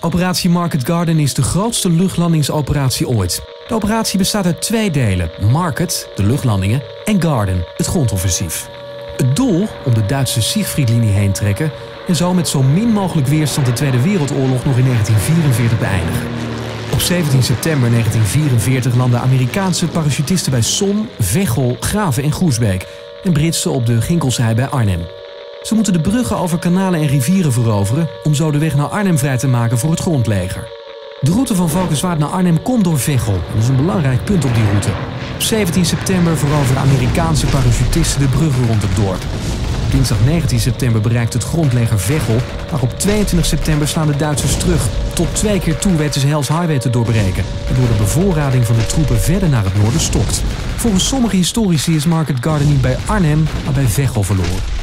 Operatie Market Garden is de grootste luchtlandingsoperatie ooit. De operatie bestaat uit twee delen: Market, de luchtlandingen, en Garden, het grondoffensief. Het doel om de Duitse Siegfriedlinie heen trekken en zo met zo min mogelijk weerstand de Tweede Wereldoorlog nog in 1944 beëindigen. Op 17 september 1944 landden Amerikaanse parachutisten bij Son, Veghel, Graven en Groesbeek en Britsen op de Ginkelsheim bij Arnhem. Ze moeten de bruggen over kanalen en rivieren veroveren om zo de weg naar Arnhem vrij te maken voor het grondleger. De route van Valkenswaard naar Arnhem komt door Veghel. Dat is een belangrijk punt op die route. Op 17 september veroveren Amerikaanse parachutisten de bruggen rond het dorp. Dinsdag 19 september bereikt het grondleger Veghel, maar op 22 september slaan de Duitsers terug. Tot twee keer toe weten ze Hells Highway te doorbreken, waardoor de bevoorrading van de troepen verder naar het noorden stokt. Volgens sommige historici is Market Garden niet bij Arnhem, maar bij Veghel verloren.